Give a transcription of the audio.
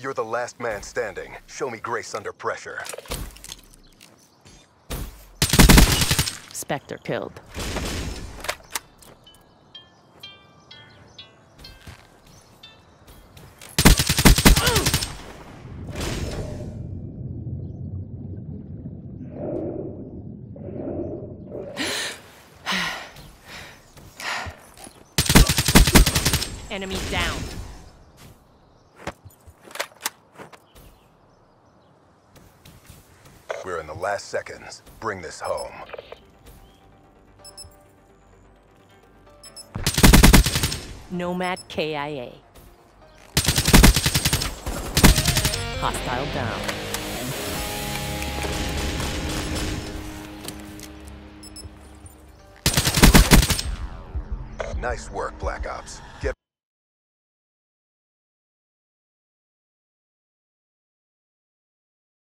You're the last man standing. Show me grace under pressure. Spectre killed. Enemy down. We're in the last seconds. Bring this home. Nomad KIA. Hostile down. Nice work, Black Ops.